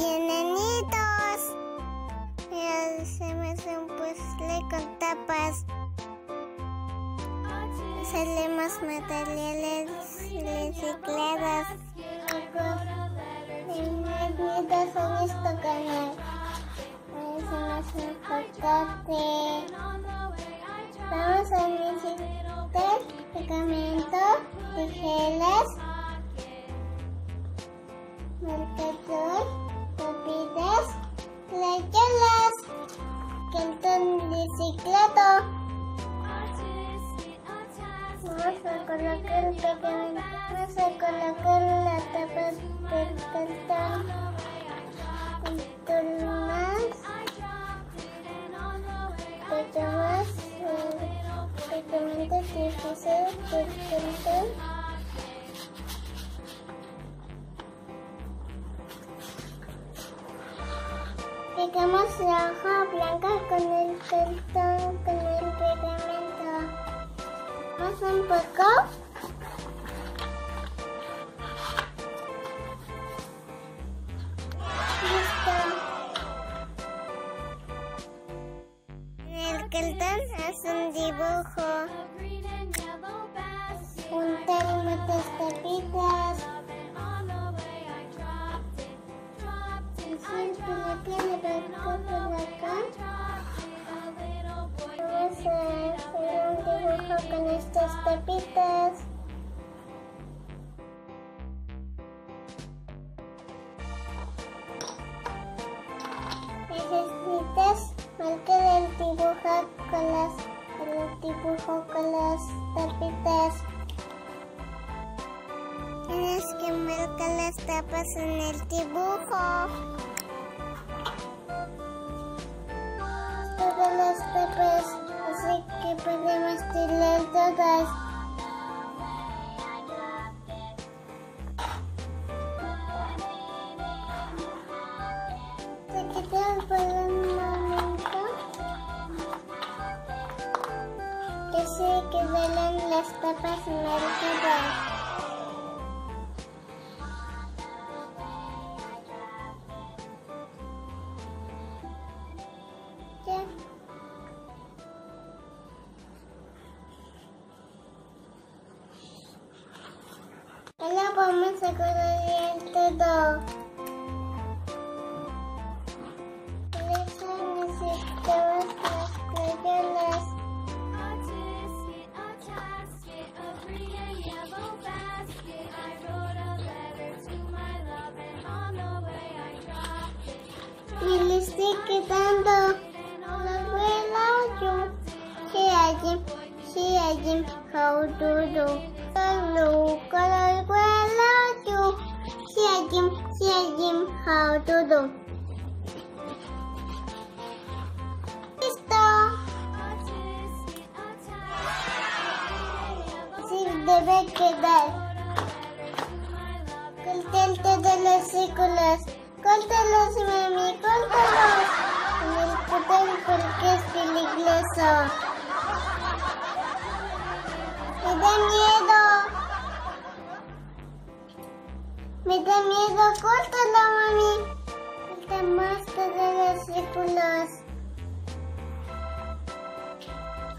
bienvenidos. Y se me hace un puzzle con tapas. Salimos materiales reciclados. Bienvenidos a nuestro canal. Me hace importante. Vamos a necesitar pegamento, tijeras, cartón reciclado. Vamos a colocar el pegamento, vamos a colocar la tapa del cartón. Cartón más, pegamento, pegamento difícil del Pegamos la hoja blanca con el cartón, con el pegamento. Más un poco. Listo. En el cartón haz un dibujo. Dibujo con las dibujo con las tapitas. Tienes que marcar las tapas en el dibujo. Todas las tapas, así que podemos tirar todas. Quedaron las tapas marcadas. Ahora vamos a colorear todo. Quedando do. Hello, con la abuela yo. Si alguien, si alguien, how to do. Listo. Sí, debe quedar. Cortate de los círculos. Córtalos, mami, córtalos. En el papel porque es peligroso. Me da miedo. Me da miedo. Córtalo, mami. Corta más todos los círculos.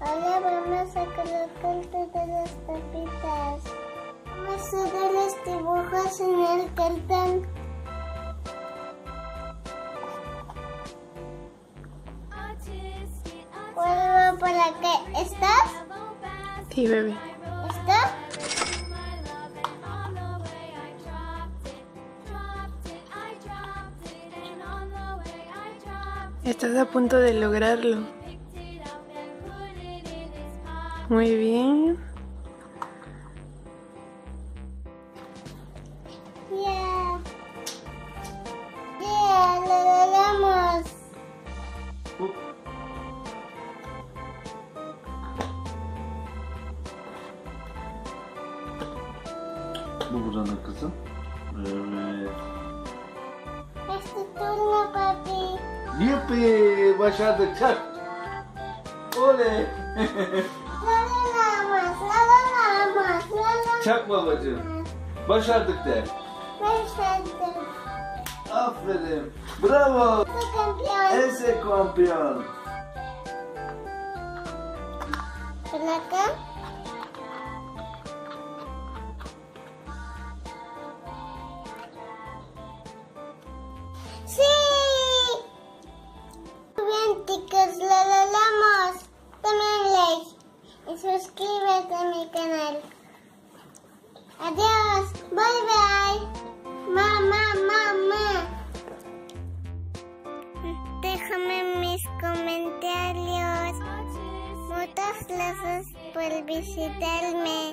Ahora vamos a colocar todas las tapitas. Vamos a hacer los dibujos en el cartón. Por acá. ¿Estás? Sí, bebé. ¿Estás? Estás a punto de lograrlo. Muy bien. bu buranın kızım. Evet. Yuppi! Başardık çak. Oley! çak babacığım. Başardık de. Başardık. Aferin. Bravo. Ese kampiyon. Bırakın. Suscríbete a mi canal. Adiós. Bye bye. Mamá, mamá. Déjame mis comentarios. Muchas gracias por visitarme.